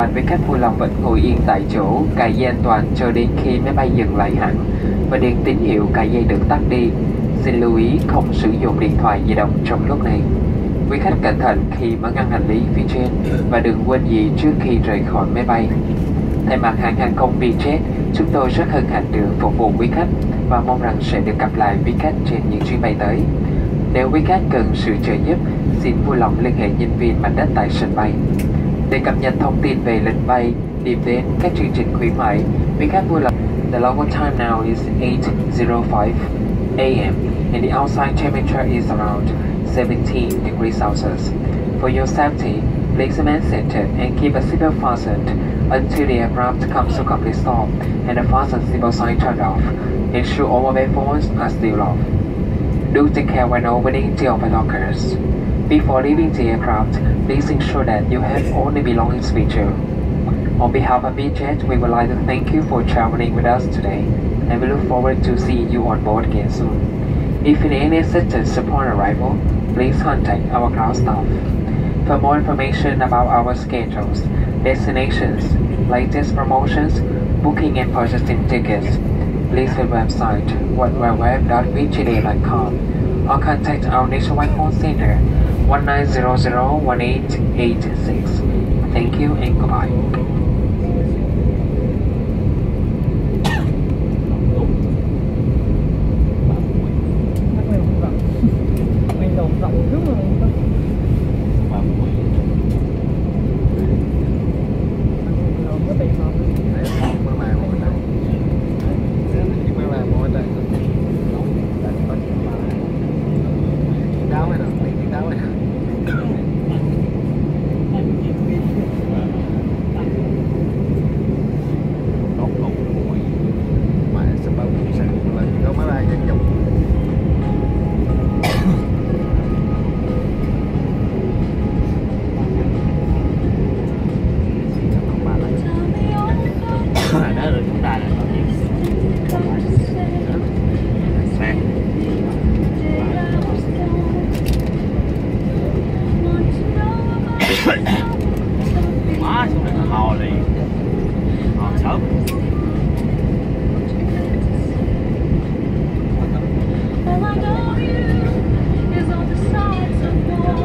và quý khách vui lòng vẫn ngồi yên tại chỗ, cài dây an toàn cho đến khi máy bay dừng lại hẳn và đèn tín hiệu cài dây được tắt đi. Xin lưu ý không sử dụng điện thoại di động trong lúc này. Quý khách cẩn thận khi mở ngăn hành lý phía trên và đừng quên gì trước khi rời khỏi máy bay. Thay mặt hãng hàng không Vietjet, chúng tôi rất hân hạnh được phục vụ quý khách và mong rằng sẽ được gặp lại quý khách trên những chuyến bay tới. Nếu quý khách cần sự trợ giúp, xin vui lòng liên hệ nhân viên mặt đất tại sân bay. Để cập nhật thông tin về lịch bay, điểm đến, các chương trình khuyến mại, quý khách vui lòng The local time now is 8.05 a.m. and the outside temperature is around 17 degrees Celsius. For your safety, please remain seated and keep a seatbelt fastened until the aircraft comes to complete stop and the fasten seatbelt sign turned off. Ensure all mobile phones are still off. Do take care when opening the overhead lockers. Before leaving the aircraft, please ensure that you have all the belongings with you. On behalf of Vietjet, we would like to thank you for traveling with us today, and we look forward to seeing you on board again soon. If you need any assistance upon arrival, please contact our ground staff. For more information about our schedules, destinations, latest promotions, booking and purchasing tickets, please visit website www.vietjetair.com or contact our nationwide phone center 19001886. Thank you and goodbye. Má xuống đây là hò liền Hò sớm All I know you is on the sides of war.